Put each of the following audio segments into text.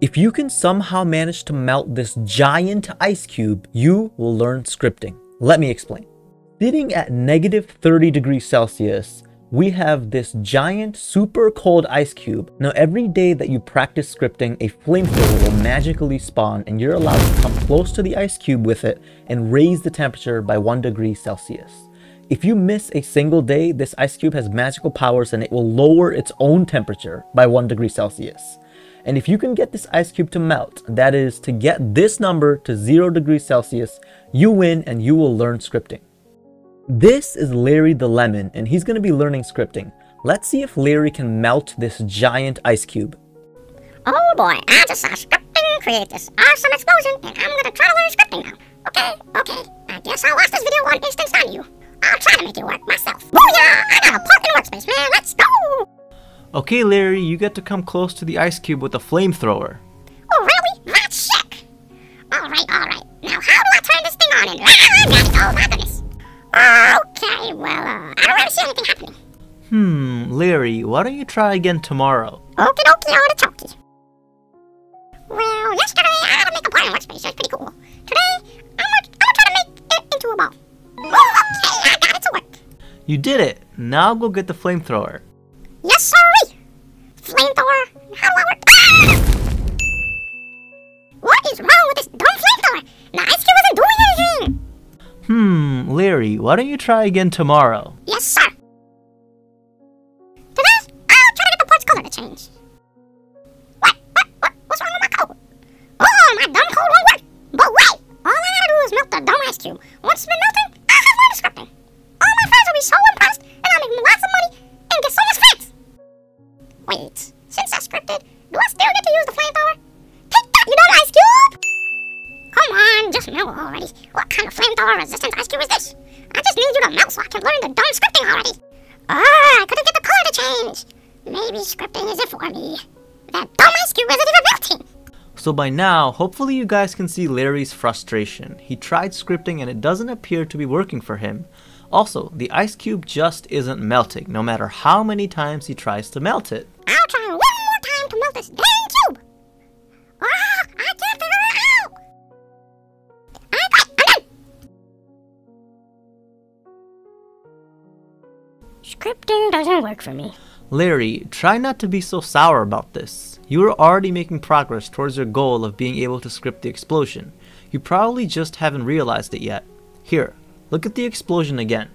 If you can somehow manage to melt this giant ice cube, you will learn scripting. Let me explain. Sitting at negative 30 degrees Celsius, we have this giant super cold ice cube. Now every day that you practice scripting, a flamethrower will magically spawn and you're allowed to come close to the ice cube with it and raise the temperature by 1 degree Celsius. If you miss a single day, this ice cube has magical powers and it will lower its own temperature by 1 degree Celsius. And if you can get this ice cube to melt, that is to get this number to 0 degrees Celsius, you win and you will learn scripting. This is Larry the Lemon and he's going to be learning scripting. Let's see if Larry can melt this giant ice cube. Oh boy, I just saw scripting create this awesome explosion and I'm gonna try to learn scripting now. Okay, okay, I guess I'll watch this video one instance on you. I'll try to make it work myself. Booyah! I got a part in workspace, man, let's go! Okay, Larry, you get to come close to the ice cube with a flamethrower. Oh, really? That's sick! Alright, alright. Now, how do I turn this thing on and... Oh, my goodness. Okay, well, uh, I don't really see anything happening. Hmm, Larry, why don't you try again tomorrow? Okie dokie, artichoke. Well, yesterday I had to make a part in workspace. That's pretty cool. Today, I'm gonna, I'm gonna try to make it into a ball. Oh, okay, I got it to work. You did it! Now go get the flamethrower. Larry, why don't you try again tomorrow? Yes, sir. Today, I'll try to get the part's color to change. What? What? What? What's wrong with my code? Oh, my dumb code won't work. But wait, all I gotta do is melt the dumb ice cube. Once it's been melting, I'll have learned scripting. All my friends will be so impressed, and I'll make lots of money and get so much friends. Wait, since I scripted, do I still get to use the flamethrower? Take that, you dumb ice cube! Come on, just melt already. Kind of flamethrower resistant ice cube is this? I just need you to melt so I can learn the dumb scripting already. Ah, I couldn't get the color to change. Maybe scripting isn't for me. That dumb ice cube isn't even melting. So by now, hopefully you guys can see Larry's frustration. He tried scripting and it doesn't appear to be working for him. Also, the ice cube just isn't melting, no matter how many times he tries to melt it. I'll try one more time to melt this Scripting doesn't work for me. Larry, try not to be so sour about this. You are already making progress towards your goal of being able to script the explosion. You probably just haven't realized it yet. Here, look at the explosion again.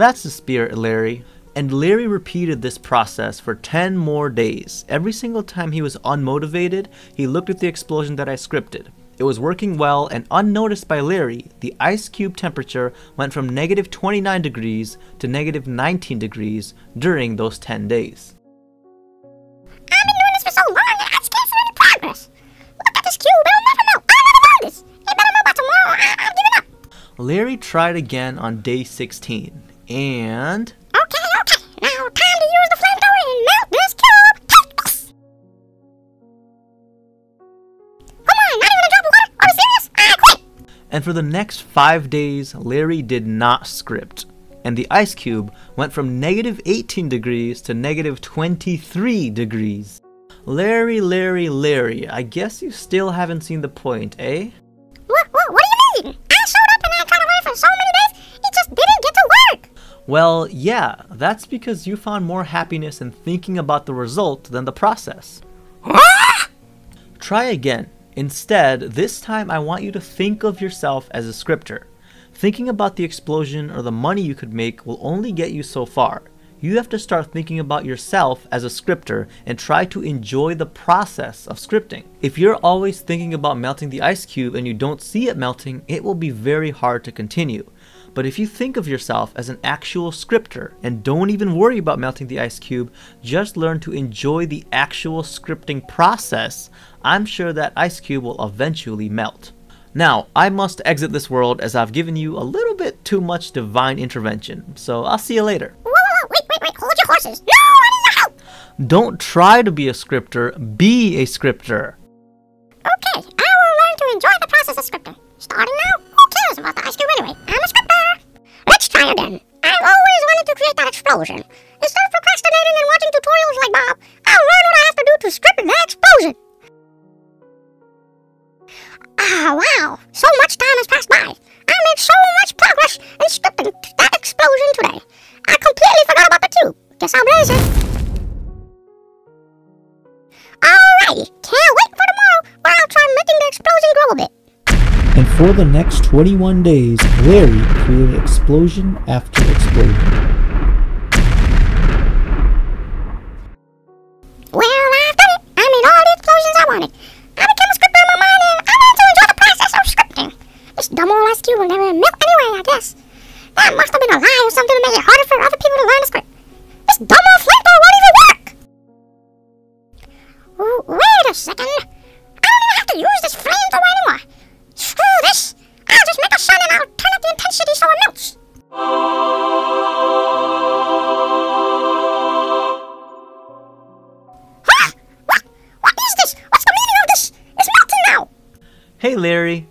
That's the spirit, Larry. And Larry repeated this process for 10 more days. Every single time he was unmotivated, he looked at the explosion that I scripted. It was working well, and unnoticed by Larry, the ice cube temperature went from negative 29 degrees to negative 19 degrees during those 10 days. I've been doing this for so long and I just can't see any progress. Look at this cube. It'll never melt. I'll never melt this. It better melt by tomorrow. I- I'm giving up. Larry tried again on day 16, and Okay, okay. Now time to use the flamethrower and melt this cube. Come on, not even a drop of water. Are you serious? I quit. and for the next 5 days, Larry did not script. And the ice cube went from negative 18 degrees to negative 23 degrees. Larry, Larry, Larry, I guess you still haven't seen the point, eh? Well, yeah, that's because you found more happiness in thinking about the result than the process. Try again. Instead, this time I want you to think of yourself as a scripter. Thinking about the explosion or the money you could make will only get you so far. You have to start thinking about yourself as a scripter and try to enjoy the process of scripting. If you're always thinking about melting the ice cube and you don't see it melting, it will be very hard to continue. But if you think of yourself as an actual scripter and don't even worry about melting the ice cube, just learn to enjoy the actual scripting process, I'm sure that ice cube will eventually melt. Now, I must exit this world as I've given you a little bit too much divine intervention, so I'll see you later. Wait, wait, wait, hold your horses. No, I need your help. Don't try to be a scripter, be a scripter. Okay, I will learn to enjoy the process of scripting. Starting now, who cares about the ice cube anyway? I've always wanted to create that explosion. Instead of procrastinating and watching tutorials like Bob, I'll learn what I have to do to script that explosion. Ah, wow. So much time has passed by. I made so much progress in scripting that explosion today. I completely forgot about the tube. Guess I'll blaze it. For the next 21 days, Larry created explosion after explosion. Well, I've done it. I made all the explosions I wanted. I became a scripter in my mind and I learned to enjoy the process of scripting. This dumb old ice cube will never melt anyway, I guess. That must have been a lie or something to make it harder for other people to learn the script. This dumb old flamethrower won't even work! Wait a second. Hey Larry.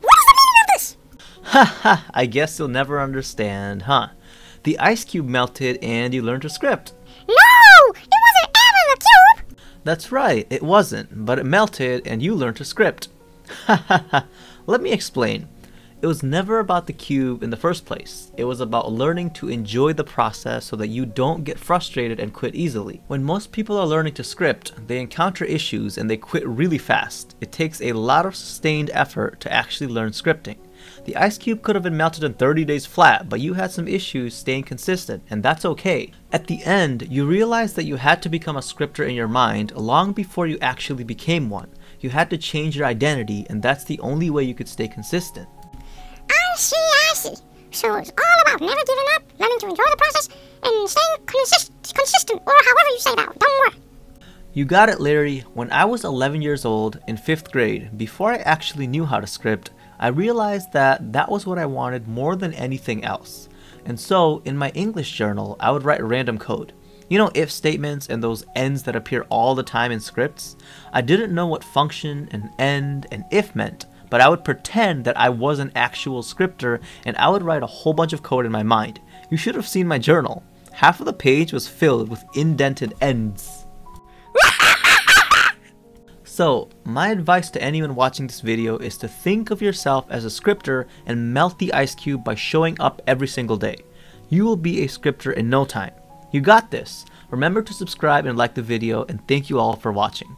What is the meaning of this? Ha ha, I guess you'll never understand, huh? The ice cube melted and you learned to script. No, it wasn't ever the cube. That's right, it wasn't, but it melted and you learned to script. Hahaha, let me explain. It was never about the cube in the first place. It was about learning to enjoy the process so that you don't get frustrated and quit easily. When most people are learning to script, they encounter issues and they quit really fast. It takes a lot of sustained effort to actually learn scripting. The ice cube could have been melted in 30 days flat, but you had some issues staying consistent, and that's okay. At the end, you realized that you had to become a scripter in your mind long before you actually became one. You had to change your identity, and that's the only way you could stay consistent. See, I see. So it's all about never giving up, learning to enjoy the process, and staying consist- consistent, or however you say that. Don't worry. You got it, Larry. When I was 11 years old in 5th grade, before I actually knew how to script, I realized that that was what I wanted more than anything else. And so, in my English journal, I would write random code. You know, if statements and those ends that appear all the time in scripts? I didn't know what function and end and if meant, but I would pretend that I was an actual scripter and I would write a whole bunch of code in my mind. You should have seen my journal. Half of the page was filled with indented ends. So, my advice to anyone watching this video is to think of yourself as a scripter and melt the ice cube by showing up every single day. You will be a scripter in no time. You got this. Remember to subscribe and like the video and thank you all for watching.